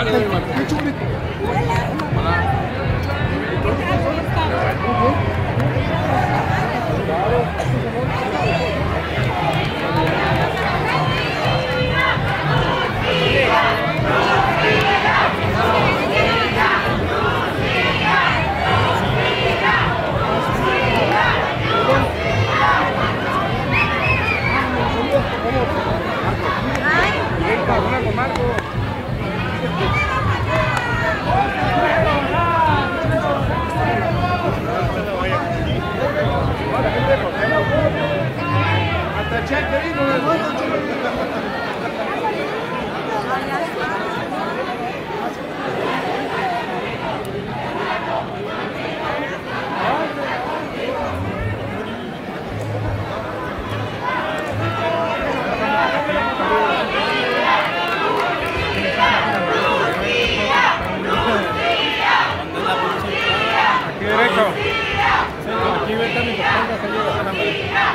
Vale, vale, vale. Hola. Hola. Marco. Thank you. Bolívar también,